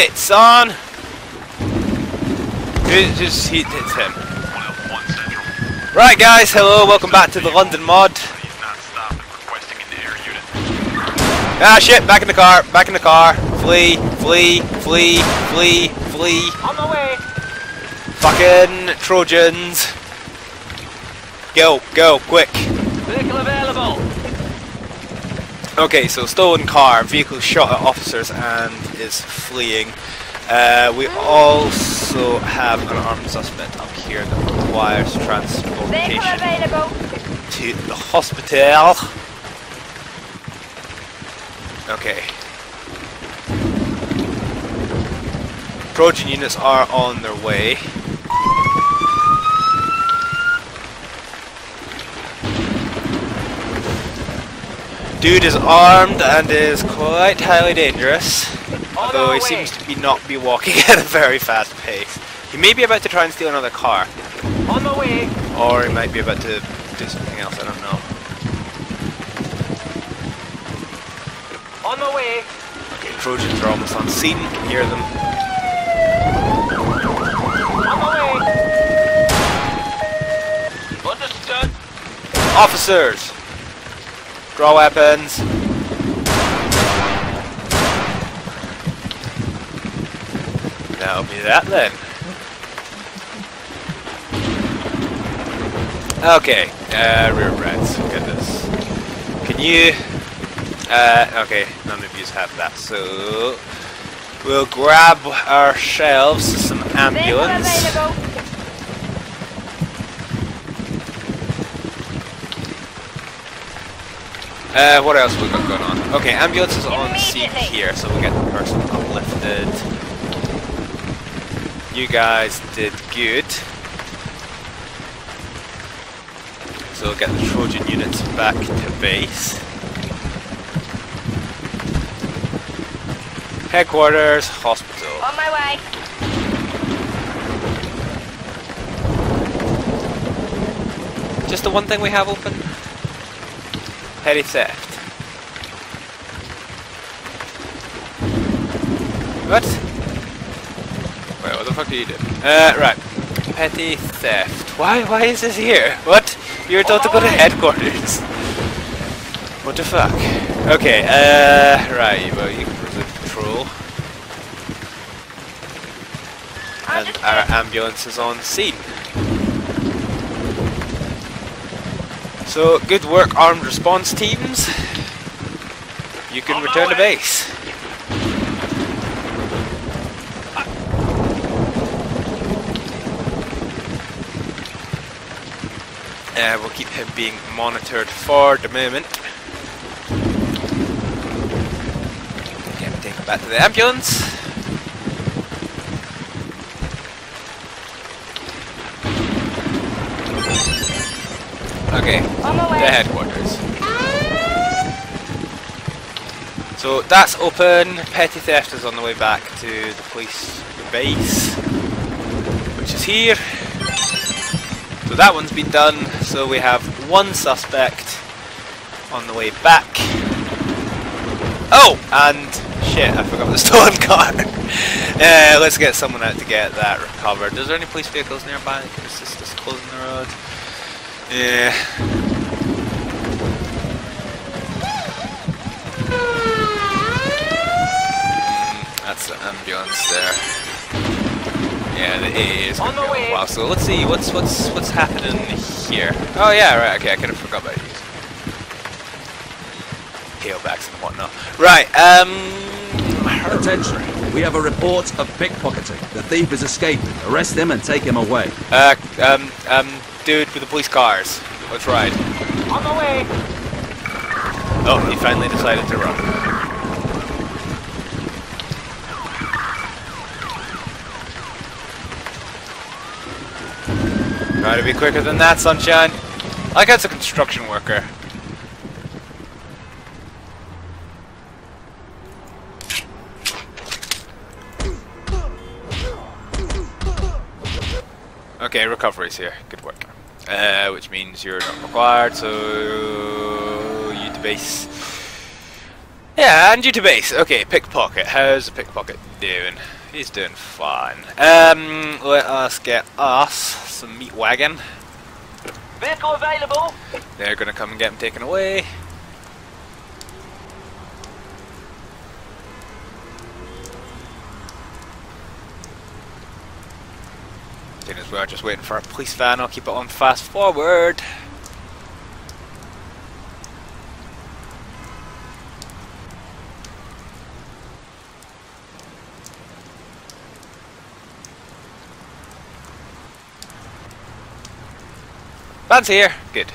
Shit, son! It just hit it's him? Right guys, hello, welcome back to the London mod. Ah shit, back in the car, back in the car. Flee, flee, flee, flee, flee. On the way. Fucking Trojans. Go, go, quick. Vehicle available. Okay, so stolen car, vehicle shot at officers and is fleeing. Uh, we also have an armed suspect up here that requires transportation to the hospital. Okay. Trojan units are on their way. Dude is armed and is quite highly dangerous, although he seems to be not be walking at a very fast pace. He may be about to try and steal another car, On the way. or he might be about to do something else, I don't know. On the way. Okay, Trojans are almost on scene, you can hear them. On the way. Understood. Officers! Draw weapons. That'll be that then. Okay, uh, rear reds, goodness. Can you... Uh, okay, none of you have that, so... We'll grab ourselves some ambulance. Uh, what else we got going on? Okay, ambulance is on scene here, so we'll get the person uplifted. You guys did good. So we'll get the Trojan units back to base. Headquarters, hospital. On my way. Just the one thing we have open? Petty theft. What? Wait, what the fuck do you do? Uh, right. Petty theft. Why, why is this here? What? You were told to go to headquarters. What the fuck? Okay, uh, right, well, you can resume patrol. And our ambulance is on scene. So, good work, armed response teams. You can return to base. Uh, we'll keep him being monitored for the moment. Okay, take him back to the ambulance. Okay, the headquarters. So that's open. Petty theft is on the way back to the police base, which is here. So that one's been done. So we have one suspect on the way back. Oh, and shit, I forgot the stolen car. uh, let's get someone out to get that recovered. Is there any police vehicles nearby that can assist us closing the road? Yeah. Mm, That's the ambulance there. Yeah, the AA is On gonna the be a way. while. So let's see what's what's what's happening here. Oh yeah, right. Okay, I kind of forgot about these tailbacks and whatnot. Right. Um. Attention. We have a report of pickpocketing. The thief is escaping. Arrest him and take him away. Uh. Um. Um. Dude with the police cars. Let's ride. On the way. Oh, he finally decided to run. Try to be quicker than that, sunshine. Like that's a construction worker. Okay, recovery's here. Good work. Uh, which means you're not required, so you to base. Yeah, and you to base. Okay, pickpocket. How's the pickpocket doing? He's doing fine. Um, let us get us some meat wagon. Vehicle available. They're gonna come and get him taken away. Seeing as we are just waiting for a police van, I'll keep it on fast forward. Van's here. Good.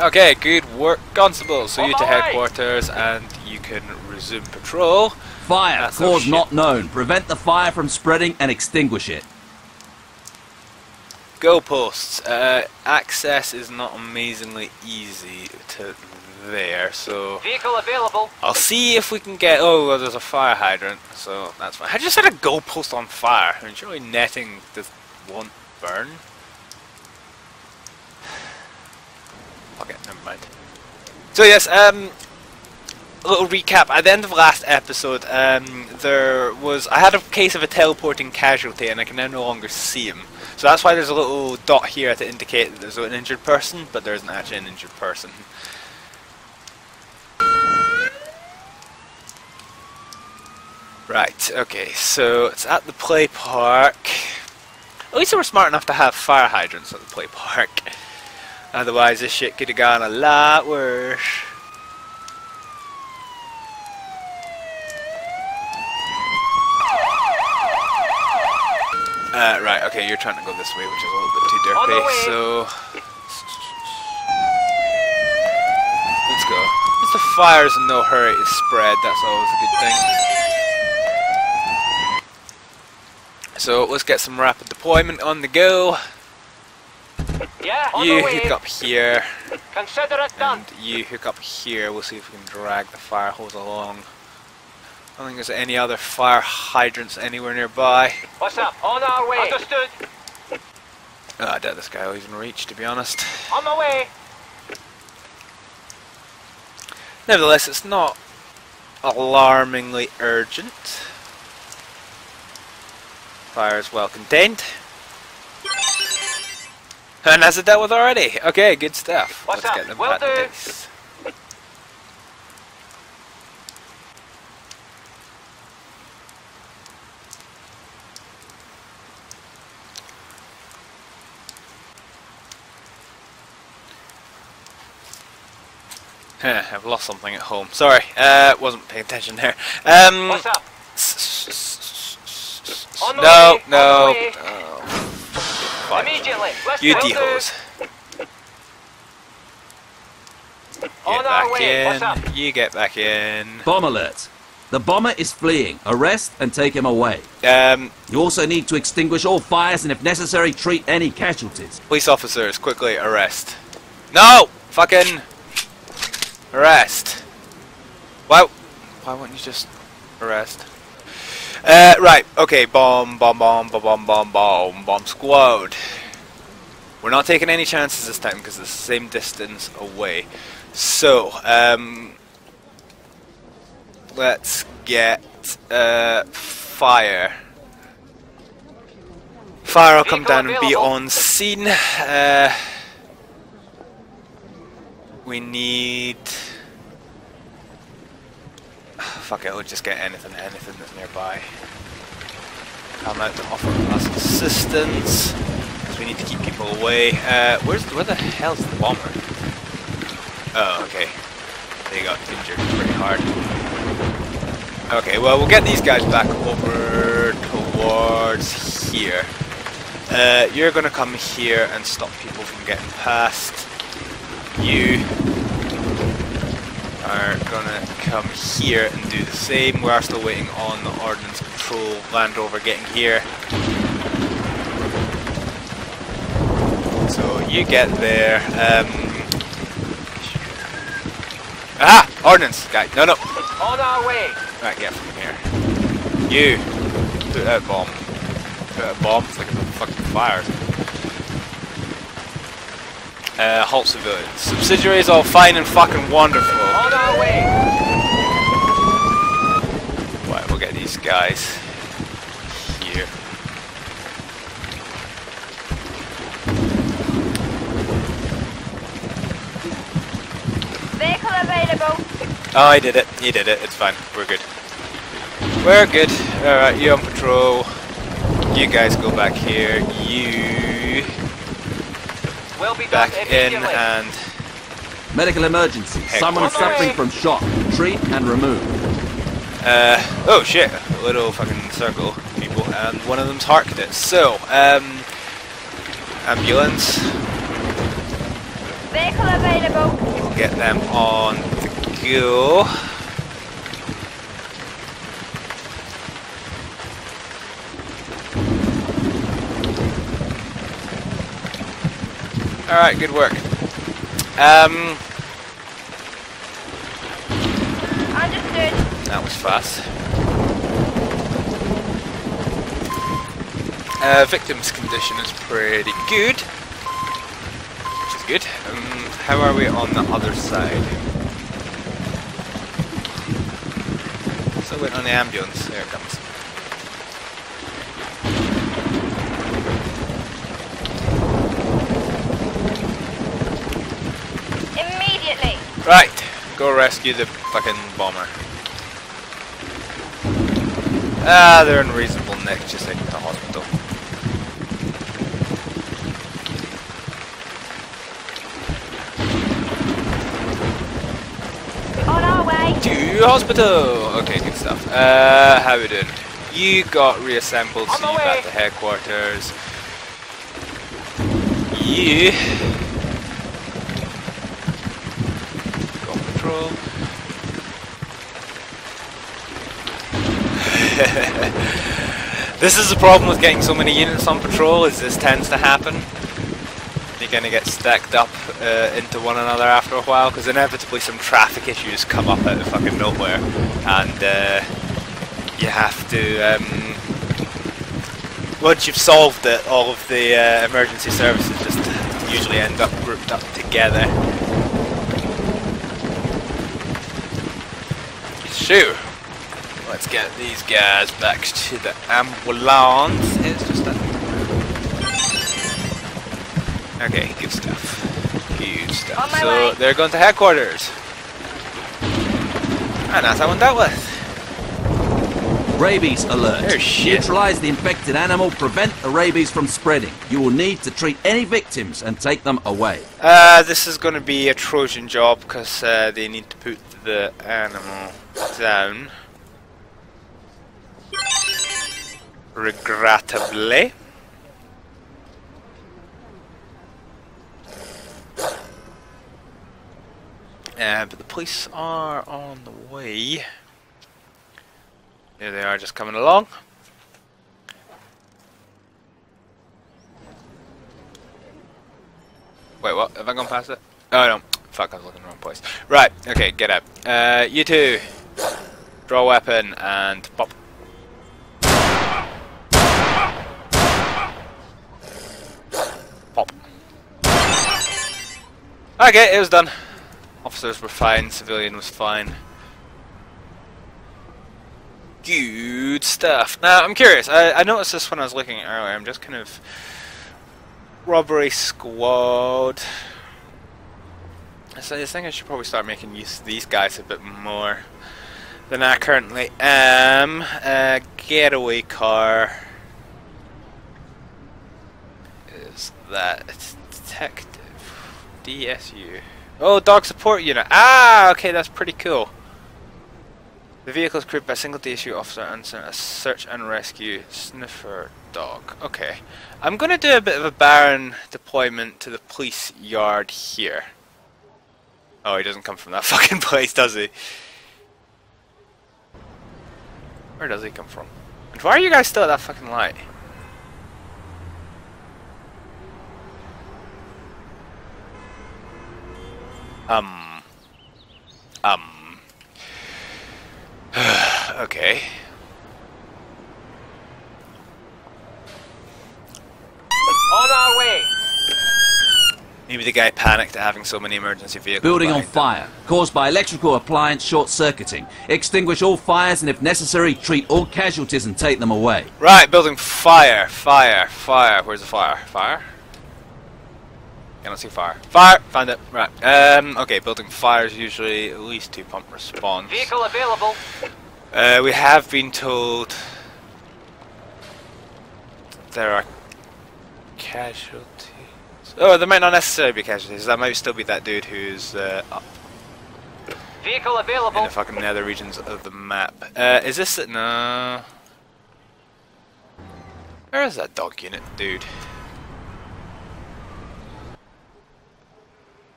Okay, good work, Constable. So you to Alright. headquarters and you can resume patrol. Fire, That's cause shit. not known. Prevent the fire from spreading and extinguish it. Goalposts. Uh, access is not amazingly easy to there, so Vehicle available. I'll see if we can get. Oh, well, there's a fire hydrant, so that's fine. I just set a goalpost on fire. I mean, surely netting this won't burn. It, never mind. So yes, um, a little recap. At the end of last episode, um, there was I had a case of a teleporting casualty, and I can now no longer see him. So that's why there's a little dot here to indicate that there's an injured person, but there isn't actually an injured person. Right, okay, so it's at the play park. At least they were smart enough to have fire hydrants at the play park. Otherwise, this shit could have gone a lot worse. Uh, right, okay, you're trying to go this way, which is a little bit too derpy, so... Let's go. If the fire's in no hurry to spread, that's always a good thing. So let's get some rapid deployment on the go. Yeah, on You hook up here, Consider it done. and you hook up here. We'll see if we can drag the fire hose along. I don't think there's any other fire hydrants anywhere nearby. What's up? On our way. Understood. Oh, I doubt this guy will even reach, to be honest. On my way. Nevertheless, it's not alarmingly urgent. Fire is well contained. And has it dealt with already? Okay, good stuff. What's Let's up? get them Will at the do. Huh, I've lost something at home. Sorry, uh, wasn't paying attention there. Um, What's up? On no, no. the way. Oh, fuck. Immediately. Let's You will. D-hose. Get our back in. You get back in. Bomb alert. The bomber is fleeing. Arrest and take him away. Um, You also need to extinguish all fires and, if necessary, treat any casualties. police officers, quickly arrest. No! Fucking arrest. Why? Why wouldn't you just arrest? Uh, right. Okay. Bomb. Bomb. Bomb. Bomb. Bomb. Bomb. Bomb. Bomb squad. We're not taking any chances this time because it's the same distance away. So, um, let's get uh, fire. Fire will come down and be on scene. Uh, we need. Fuck it, we'll just get anything, anything that's nearby. Come out to offer us assistance. 'cause we need to keep people away. Uh, where's where the hell's the bomber? Oh, okay. They got injured pretty hard. Okay, well we'll get these guys back over towards here. Uh, you're gonna come here and stop people from getting past. You are gonna come here and do the same. We are still waiting on the Ordnance Control Land Rover getting here. So you get there. Um, ah! Ordnance guy. No, no. It's On our way. Right, get from here. You put out a bomb. Put out a bomb. It's like a fucking fire. Uh, halt civilians. Subsidiaries are fine and fucking wonderful. On our way. Right, we'll get these guys here. Vehicle available. Oh, I did it. You did it. It's fine. We're good. We're good. Alright, you on patrol. You guys go back here. You Will be back in and Medical emergency. Someone is suffering from shock. Treat and remove. Uh, oh shit, a little fucking circle people, and one of them's heart condition. So, um, ambulance, Vehicle available. we'll get them on the go. Alright, good work. Um, Understood. That was fast. Uh, victim's condition is pretty good. Which is good. Um, how are we on the other side? So wait on the ambulance. There it comes. Immediately. Right, go rescue the fucking bomber. Ah, they're in reasonable nick, just like the hospital. On our way. To hospital! Okay, good stuff. Uh, how we doing? You got reassembled, so the you way. to headquarters. You... Go on patrol. this is the problem with getting so many units on patrol, is this tends to happen. You're gonna get stacked up uh, into one another after a while, because inevitably some traffic issues come up out of fucking nowhere, and uh, you have to. Um, once you've solved it, all of the uh, emergency services just usually end up grouped up together. So, let's get these guys back to the ambulance. It's just a Okay, good stuff. Good stuff. So way. they're going to headquarters. And that's that one dealt with. Rabies alert. Oh, shit. Neutralize the infected animal. Prevent the rabies from spreading. You will need to treat any victims and take them away. Uh, this is going to be a Trojan job because uh, they need to put the animal down. Regrettably. Uh, but the police are on the way. There they are, just coming along. Wait, what? Have I gone past it? Oh no. Fuck, I was looking the wrong place. Right, okay, get up. Uh, you two. Draw weapon and pop. Pop. Okay, it was done. Officers were fine, civilian was fine. Good stuff. Now, I'm curious. I, I noticed this when I was looking earlier. I'm just kind of robbery squad. So I think I should probably start making use of these guys a bit more than I currently am. Uh, getaway car is that detective DSU. Oh, dog support unit. Ah, okay, that's pretty cool. The vehicle is crewed by a single DSU officer and a search and rescue sniffer dog. Okay. I'm going to do a bit of a barren deployment to the police yard here. Oh, he doesn't come from that fucking place, does he? Where does he come from? And why are you guys still at that fucking light? Um. Um. okay. On our way. Maybe the guy panicked at having so many emergency vehicles. Building on behind him. fire, caused by electrical appliance short circuiting. Extinguish all fires and, if necessary, treat all casualties and take them away. Right, building fire, fire, fire. Where's the fire? Fire? Cannot see fire. Fire! Found it. Right. Um, okay, building fire is usually at least two pump response. Vehicle available. Uh, we have been told there are casualties. Oh, there might not necessarily be casualties. That might still be that dude who's uh, up Vehicle available. in the fucking nether regions of the map. Uh, is this it? No. Where is that dog unit, dude?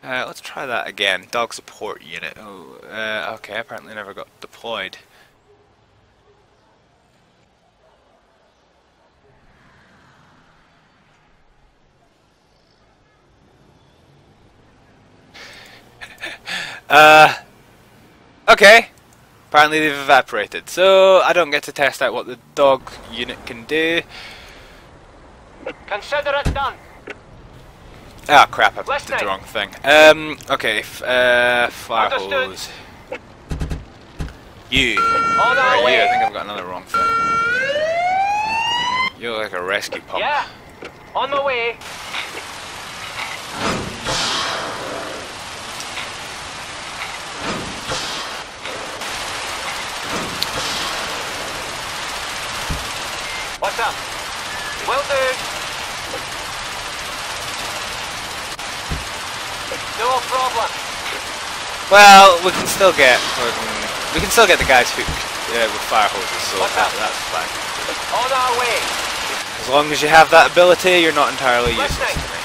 Uh, let's try that again. Dog support unit. Oh, uh, okay. Apparently never got deployed. uh, okay. Apparently they've evaporated. So I don't get to test out what the dog unit can do. Consider it done. Ah, crap, I did the wrong thing. Um, okay, f uh, fire Understood. hose. You. On our you, I think I've got another wrong thing. You're like a rescue pump. Yeah. On the way. What's up? Will do. No problem. Well, we can still get we can, still get the guys hooked uh, with fire hoses, so that, that's fine. On our way. As long as you have that ability, you're not entirely useless Listening. to me.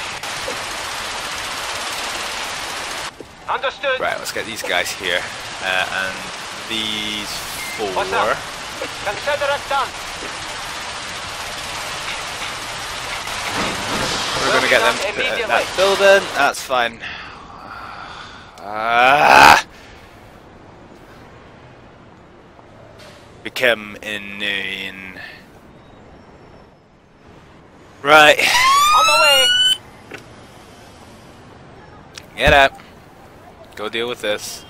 Understood. Right, let's get these guys here, uh, and these four. Consider it done. We're Will gonna get them done put at immediately. that building. That's fine. Ah. Become annoying. Right, On the way. get up. Go deal with this.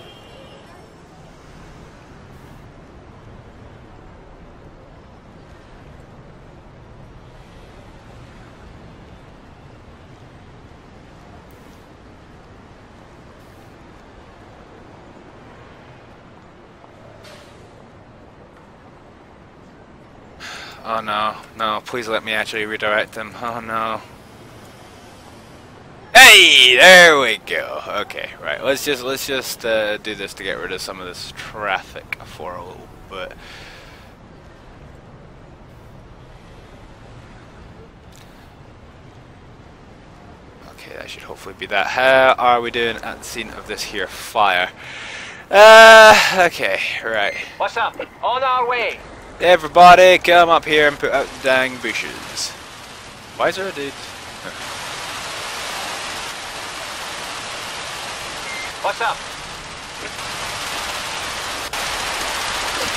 Oh no, no, please let me actually redirect them. Oh no. Hey, there we go. Okay, right. Let's just let's just uh, do this to get rid of some of this traffic for a little bit. Okay, that should hopefully be that. How are we doing at the scene of this here fire? Uh, okay, right. What's up? On our way. Everybody, come up here and put out the dang bushes. Why is there a dude? What's up?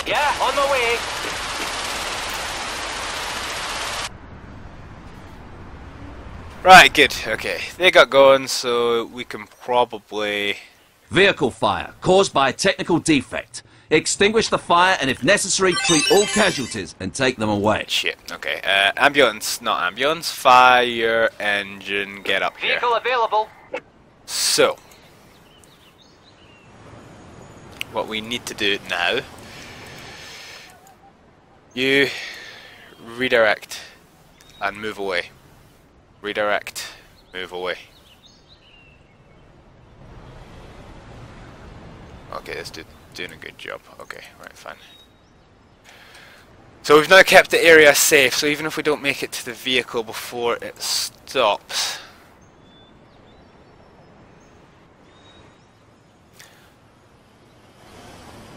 Yeah, on the way. Right, good. Okay, they got going, so we can probably. Vehicle fire, caused by a technical defect. Extinguish the fire and, if necessary, treat all casualties and take them away. Shit. Okay. Uh, ambulance, not ambulance. Fire engine. Get up here. Vehicle available. So, what we need to do now, you redirect and move away. Redirect, move away. Okay, this dude doing a good job. Okay, right, fine. So we've now kept the area safe, so even if we don't make it to the vehicle before it stops,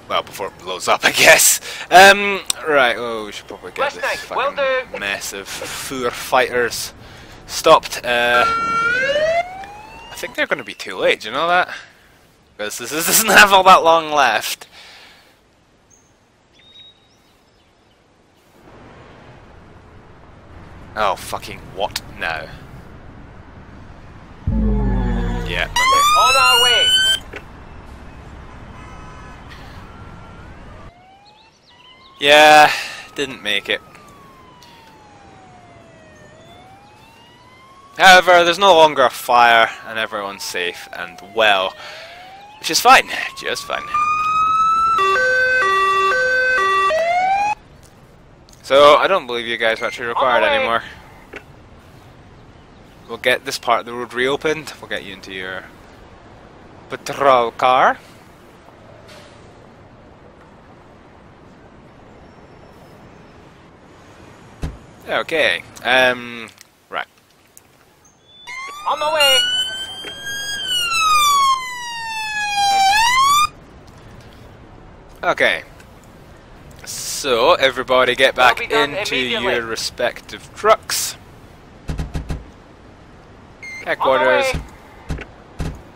well, before it blows up, I guess. Um, right, oh, we should probably get Last this fucking mess of Four fighters stopped. Uh, I think they're going to be too late, do you know that? Because this is- doesn't have all that long left. Oh, fucking what now? Yeah. Okay. On our way. Yeah, didn't make it. However, there's no longer a fire, and everyone's safe and well. Which is fine. Just fine. So, I don't believe you guys are actually required anymore. We'll get this part of the road reopened. We'll get you into your patrol car. Okay. Um. Right. On the way. Okay. So everybody get back Will be done into your respective trucks. Headquarters.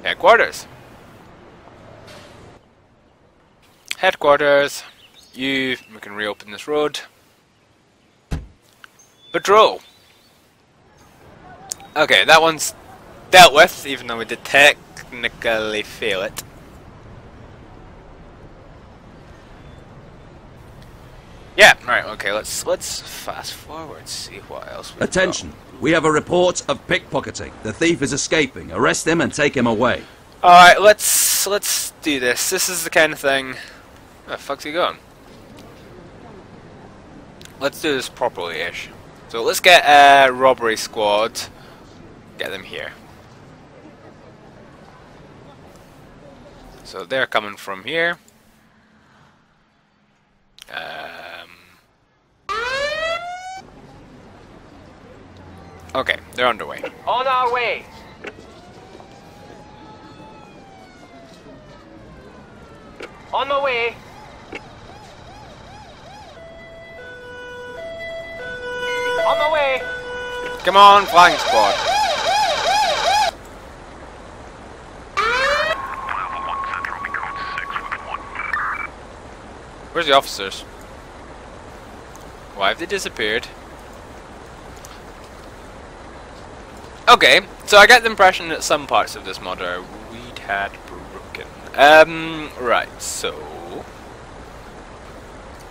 Headquarters. Headquarters. You. We can reopen this road. Patrol. Okay, that one's dealt with, even though we did technically fail it. Yeah, right, okay, let's let's fast forward, see what else we've Attention. We have a report of pickpocketing. The thief is escaping. Arrest him and take him away. Alright, let's let's do this. This is the kind of thing Where the fuck's he going? Let's do this properly ish. So let's get a robbery squad. Get them here. So they're coming from here. Um, okay, they're underway. On our way. On the way. On the way. Come on, flying squad. Where's the officers? Why have they disappeared? Okay, so I get the impression that some parts of this mod are weed had broken. Um, right, so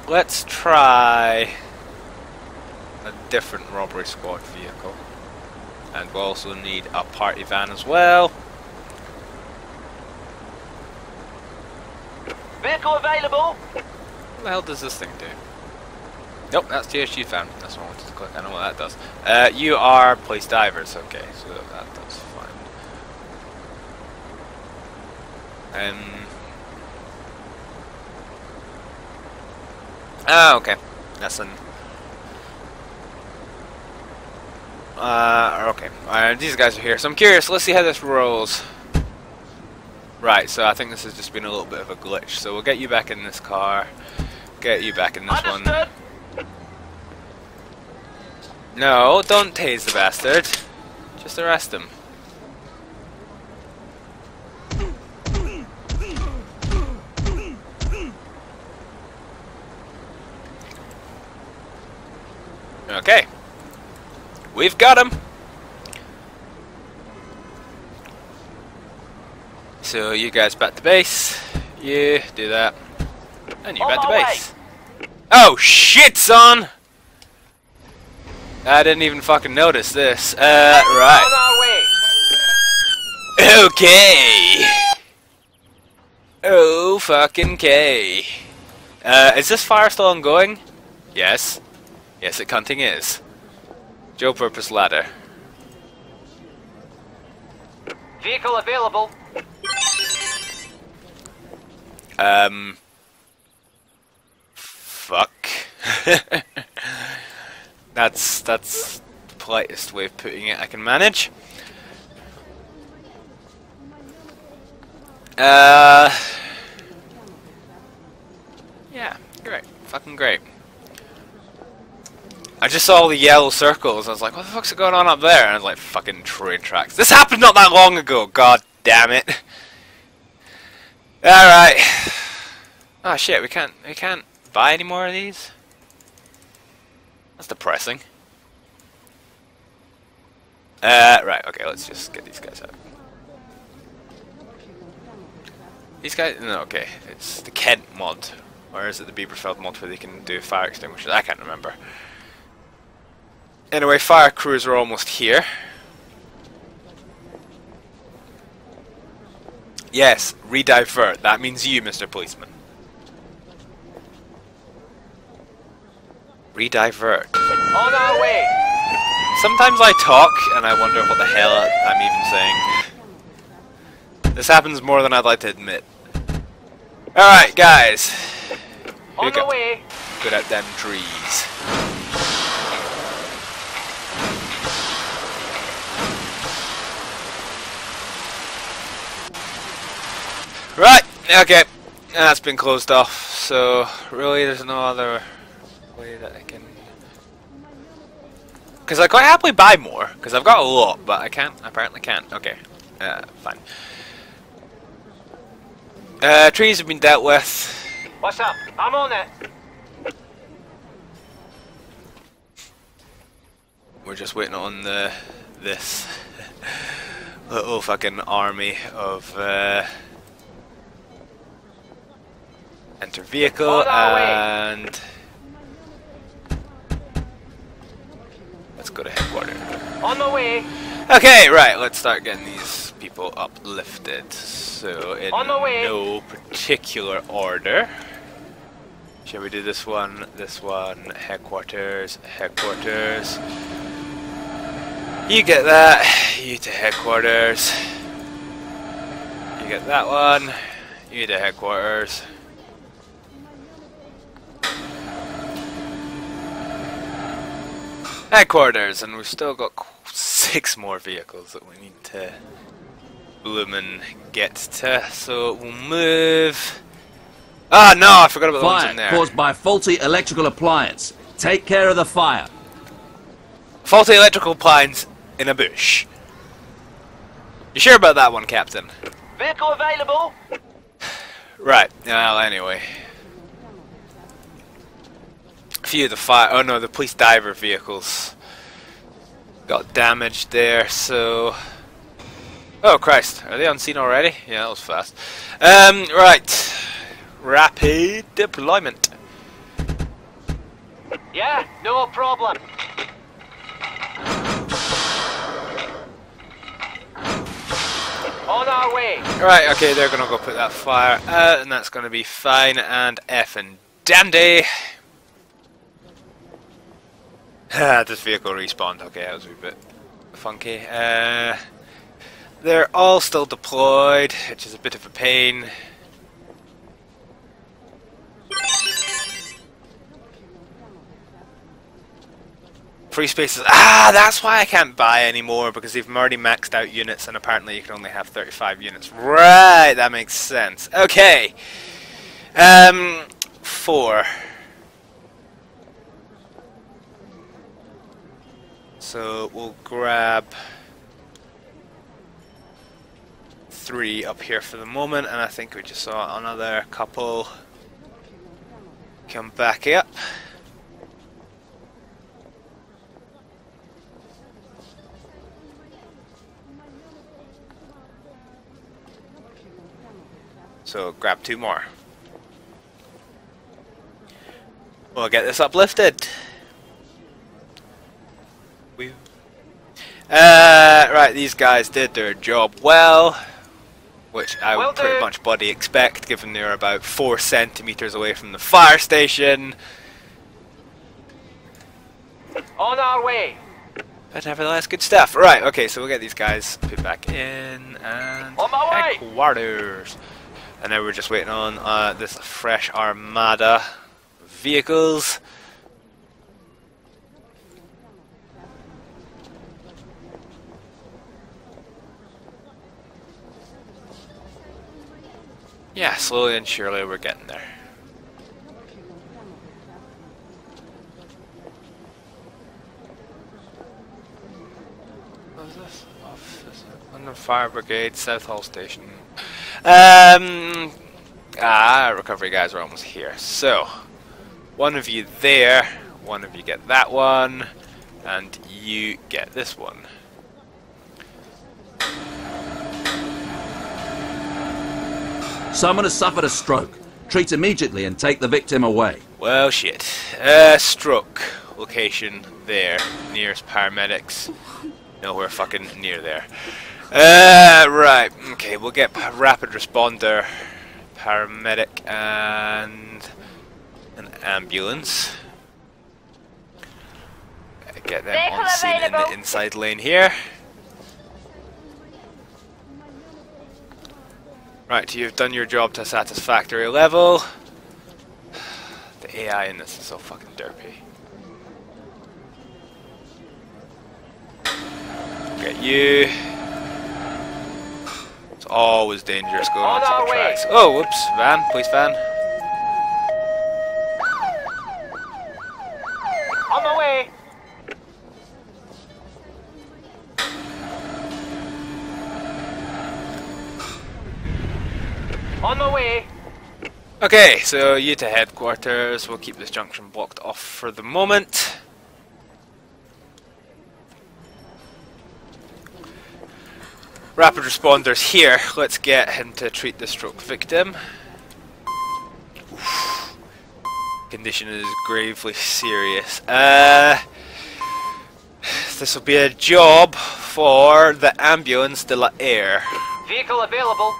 let's try a different robbery squad vehicle. And we'll also need a party van as well. Vehicle available. What the hell does this thing do? Nope, that's THG fan. That's what I wanted to click. I know what that does. Uh, you are police divers. Okay, so that does fine. Um. Ah, okay. That's an. Uh, okay. Uh, these guys are here. So I'm curious. Let's see how this rolls. Right, so I think this has just been a little bit of a glitch. So we'll get you back in this car. Get you back in this one. No, don't tase the bastard. Just arrest him. Okay. We've got him. So you guys back to base. You do that. And you On back to my way. base. Oh shit, son! I didn't even fucking notice this. Uh, right. On our way. Okay. Oh, fucking K. Uh, is this fire still ongoing? Yes. Yes, it cunting is. Joe Purpose ladder. Vehicle available. Um. Fuck. that's that's the politest way of putting it I can manage. Uh. Yeah, great, fucking great. I just saw all the yellow circles. I was like, "What the fuck's going on up there?" And I was like, "Fucking train tracks." This happened not that long ago. God damn it. All right. Oh shit, we can't we can't buy any more of these. That's depressing. Uh, right. Okay, let's just get these guys out. These guys, no, okay, it's the Kent mod, or is it the Bieberfelde mod where they can do fire extinguishers? I can't remember. Anyway, fire crews are almost here. Yes, redivert. That means you, Mr. Policeman. Redivert. On our way. Sometimes I talk and I wonder what the hell I'm even saying. This happens more than I'd like to admit. Alright, guys. On the go. way. Good at them trees. Right, okay. That's been closed off, so really there's no other way that I can... Because I quite happily buy more, because I've got a lot, but I can't, apparently can't. Okay, uh, fine. Uh, trees have been dealt with. What's up? I'm on it. We're just waiting on the this little fucking army of uh, enter vehicle and let's go to headquarters. On the way. Okay, right. Let's start getting these people uplifted. So in On the way. no particular order. Shall we do this one, this one, headquarters, headquarters. You get that, you to headquarters. You get that one, you to headquarters. Headquarters, and we've still got six more vehicles that we need to bloomin' get to. So we'll move. Ah, no, I forgot about the ones Fire in there. caused by faulty electrical appliance. Take care of the fire. Faulty electrical appliance in a bush. You sure about that one, Captain? Vehicle available. Right. Well, anyway. Few of the fire. Oh no, the police diver vehicles got damaged there. So. Oh Christ! Are they on scene already? Yeah, that was fast. Um. Right. Rapid deployment. Yeah, no problem. On our way. Right. Okay, they're gonna go put that fire out, and that's gonna be fine and effing dandy. This vehicle respawned. Okay, that was a bit funky. Uh, they're all still deployed, which is a bit of a pain. Free spaces. Ah, that's why I can't buy anymore because they've already maxed out units, and apparently you can only have 35 units. Right, that makes sense. Okay. Um, four. So we'll grab three up here for the moment, and I think we just saw another couple come back up. So grab two more. We'll get this uplifted. We. Uh, right, these guys did their job well, which I Will would pretty much bloody expect, given they're about four centimeters away from the fire station. On our way. But nevertheless, good stuff. Right, okay, so we'll get these guys put back in and On my way. headquarters. And now we're just waiting on uh, this fresh armada vehicles. Yeah, slowly and surely we're getting there. What is this? Officer. London Fire Brigade, Southall Station. Um. Ah, recovery guys are almost here. So, one of you there, one of you get that one, and you get this one. Someone has suffered a stroke. Treat immediately and take the victim away. Well, shit. Uh, stroke. Location there. Nearest paramedics. Nowhere fucking near there. Uh, right. Okay, we'll get pa- rapid responder, paramedic, and an ambulance. Get them Vehicle on scene in the inside lane here. Right, you've done your job to a satisfactory level. The AI in this is so fucking derpy. Get you. It's always dangerous going On onto the way. tracks. Oh, whoops. Van, please van. On the way. On my way. Okay, so you to headquarters. We'll keep this junction blocked off for the moment. Rapid responders here. Let's get him to treat the stroke victim. Oof. Condition is gravely serious. Uh, this will be a job for the ambulance de la air. Vehicle available.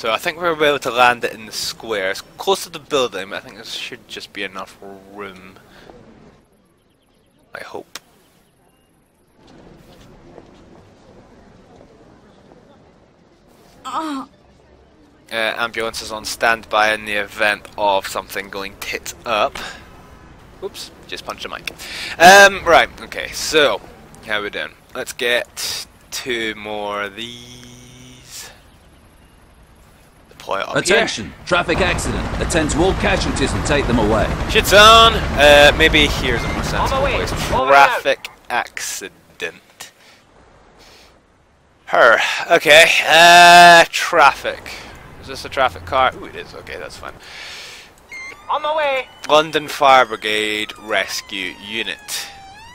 So I think we'll be able to land it in the square. It's close to the building, but I think there should just be enough room. I hope. Uh, ambulance is on standby in the event of something going tit up. Oops, just punched a mic. Um, right, okay, so, how we doing? Let's get two more of these. Deploy up Attention, traffic accident. Attend to all casualties and take them away. here. Shit's on! Uh, maybe here's a more sensible way, place. over and. Traffic accident. Her. Okay, uh, traffic. Is this a traffic car? Ooh, it is. Okay, that's fine. On the way. London Fire Brigade Rescue Unit.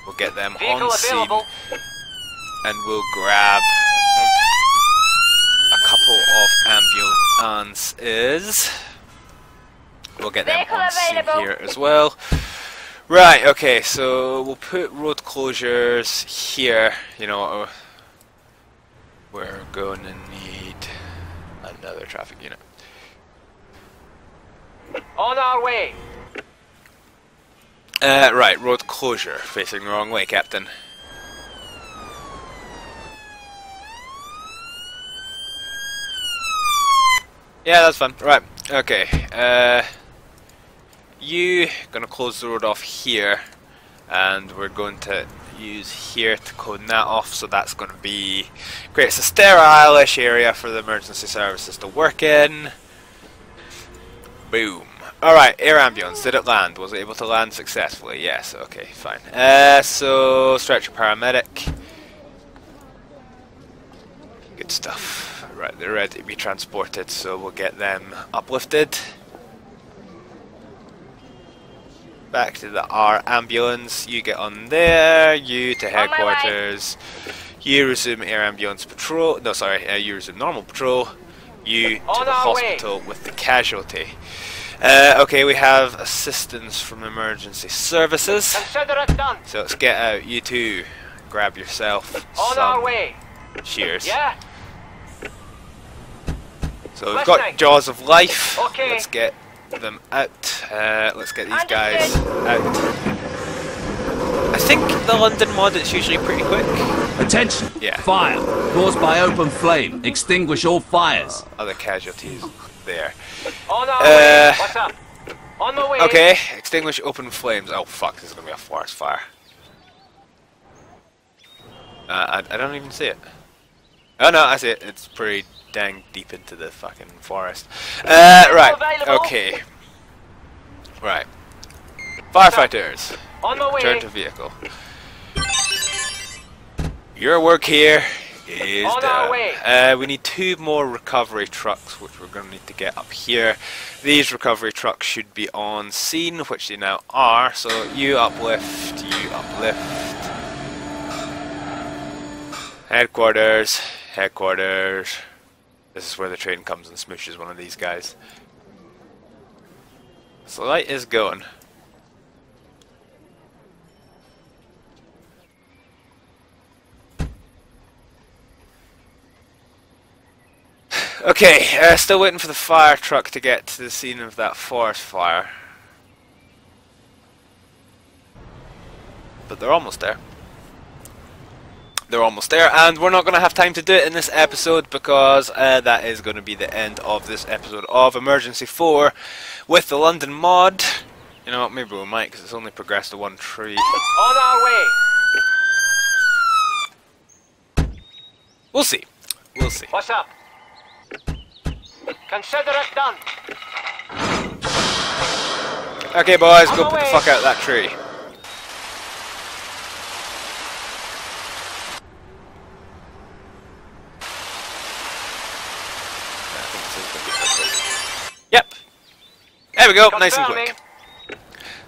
We'll get them Vehicle on scene available. and we'll grab a couple of ambulances. We'll get them Vehicle on scene here as well. Right, okay, so we'll put road closures here. You know, uh, we're going to need another traffic unit. On our way. Uh, right, road closure. Facing the wrong way, Captain. Yeah, that's fine. Right, okay. Uh, you gonna close the road off here, and we're going to use here to cone that off. So that's going to be great. It's a sterile-ish area for the emergency services to work in. Boom. Alright, air ambulance, did it land? Was it able to land successfully? Yes, okay, fine. Uh, so, stretcher paramedic. Good stuff. Right, they're ready to be transported, so we'll get them uplifted. Back to the air ambulance, you get on there, you to On my way. headquarters. You resume air ambulance patrol. No, sorry, uh, you resume normal patrol. You to the our way. hospital with the casualty. Uh, okay, we have assistance from emergency services. Consider it done. So let's get out. You two, grab yourself On some our way. cheers. Yeah. So we've got jaws of life. Okay. Let's get them out. Uh, let's get these guys out. I think the London mod is usually pretty quick. Attention, Yeah. fire. Caused by open flame. Extinguish all fires. Other casualties there. On our Uh, way. What's up? On the way. Okay, extinguish open flames. Oh fuck, this is gonna be a forest fire. Uh, I, I don't even see it. Oh no, I see it. It's pretty dang deep into the fucking forest. Uh, right. Okay. Right. Firefighters, On the way. turn to vehicle. Your work here is On our done. way. Uh, we need two more recovery trucks, which we're going to need to get up here. These recovery trucks should be on scene, which they now are. So you uplift, you uplift. Headquarters. Headquarters. This is where the train comes and smooshes one of these guys. The light is going. Okay, uh, still waiting for the fire truck to get to the scene of that forest fire. But they're almost there. They're almost there, and we're not going to have time to do it in this episode because uh, that is going to be the end of this episode of Emergency 4 with the London mod. You know what, maybe we might because it's only progressed to one tree. On our way. We'll see. We'll see. What's up? Consider it done. Okay, boys, On go put the fuck out of that tree. I think this is gonna be quick. Yep. There we go, nice and Confirming. quick.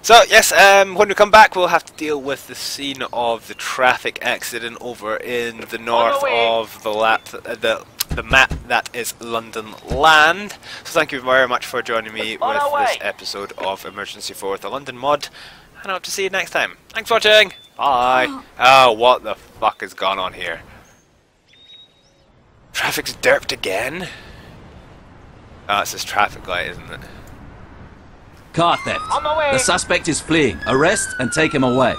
So yes, um, when we come back, we'll have to deal with the scene of the traffic accident over in the north way. of the lap, uh, the the map that is London Land. So thank you very much for joining me On with this episode of Emergency 4 with the London mod. And I hope to see you next time. Thanks for watching. Bye. Oh, what the fuck has gone on here? Traffic's derped again. Oh, it's this traffic light, isn't it? Car theft. On my way. The suspect is fleeing. Arrest and take him away.